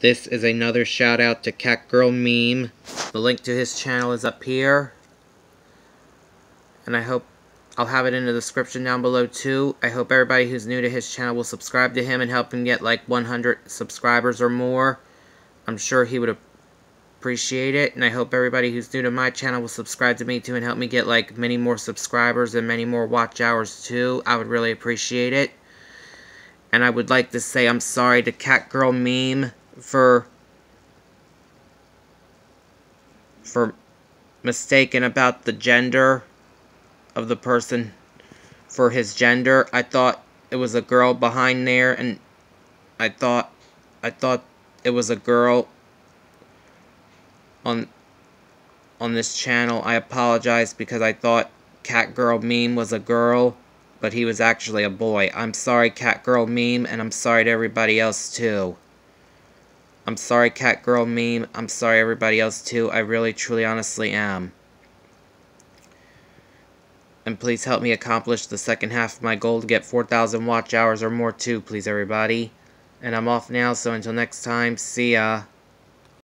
This is another shout out to Catgirl Meme. The link to his channel is up here. And I hope I'll have it in the description down below too. I hope everybody who's new to his channel will subscribe to him and help him get like 100 subscribers or more. I'm sure he would appreciate it. And I hope everybody who's new to my channel will subscribe to me too and help me get like many more subscribers and many more watch hours too. I would really appreciate it. And I would like to say I'm sorry to Catgirl Meme for for mistaken about the gender of the person for his gender. I thought it was a girl behind there and I thought I thought it was a girl on on this channel. I apologize because I thought Cat Girl Meme was a girl, but he was actually a boy. I'm sorry Cat Girl Meme and I'm sorry to everybody else too. I'm sorry, Cat Girl Meme. I'm sorry, everybody else, too. I really, truly, honestly am. And please help me accomplish the second half of my goal to get 4,000 watch hours or more, too, please, everybody. And I'm off now, so until next time, see ya.